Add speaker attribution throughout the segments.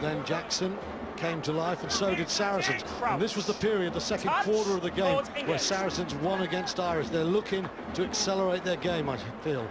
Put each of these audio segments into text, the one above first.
Speaker 1: but then Jackson came to life and so did Saracens. And this was the period, the second quarter of the game, where Saracens won against Irish. They're looking to accelerate their game, I feel.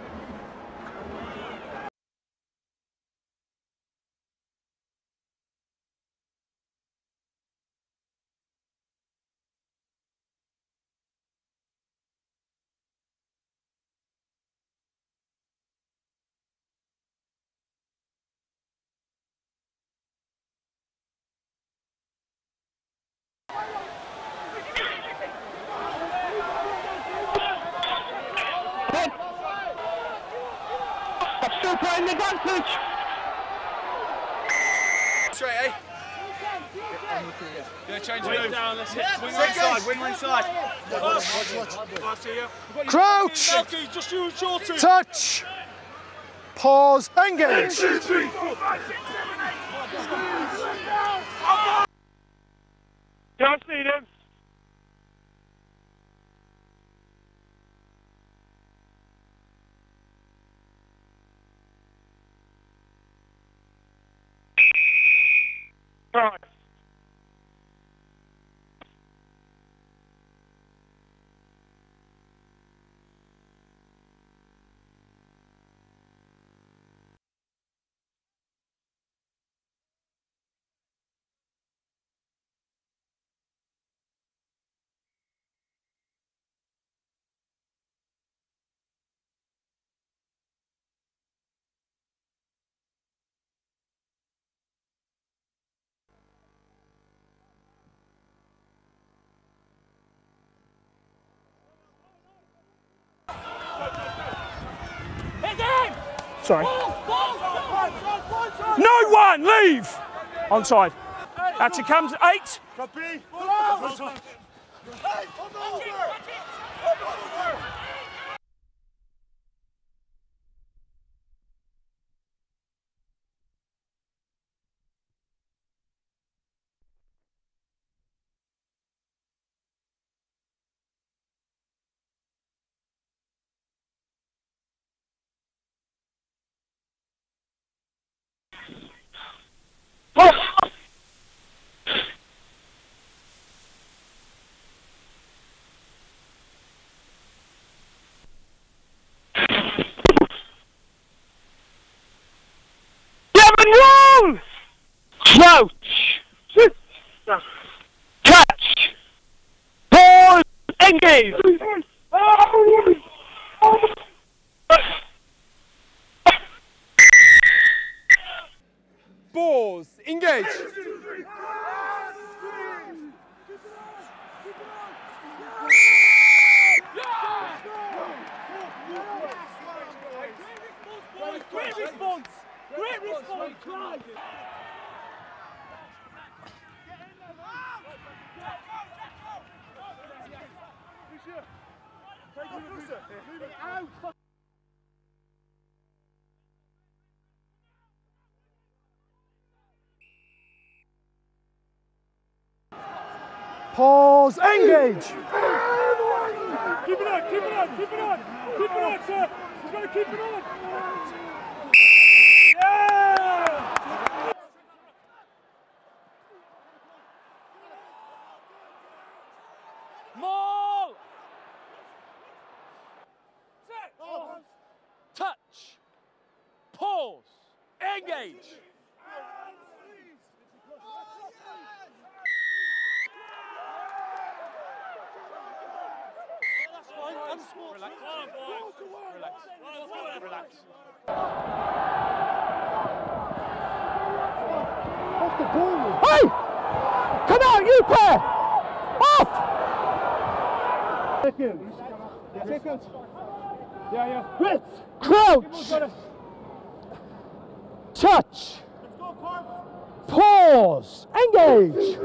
Speaker 2: Advantage.
Speaker 3: Straight, eh? Yeah, change the move.
Speaker 4: down, that's it.
Speaker 3: Wing one inside, wing one inside.
Speaker 4: I see you.
Speaker 5: Crouch!
Speaker 4: Selkie, just you and Shorty.
Speaker 5: Touch! Pause, engage!
Speaker 4: Don't see him. Right.
Speaker 6: Sorry. No one, leave! Onside. Actually comes eight. Seven Pause! Engage!
Speaker 5: Balls, engage!
Speaker 4: Great response! Great response! Clive!
Speaker 5: Pause, engage!
Speaker 4: Keep it on, keep it on, keep it on! Keep it on, sir! He's got to keep it on! Yeah!
Speaker 6: Maul! Touch! Pause! Engage! Relax. Relax. Relax.
Speaker 5: Hey! Come out, you pair! Off!
Speaker 4: Yeah, yeah.
Speaker 5: Grip! Crouch! Touch! Pause! Engage!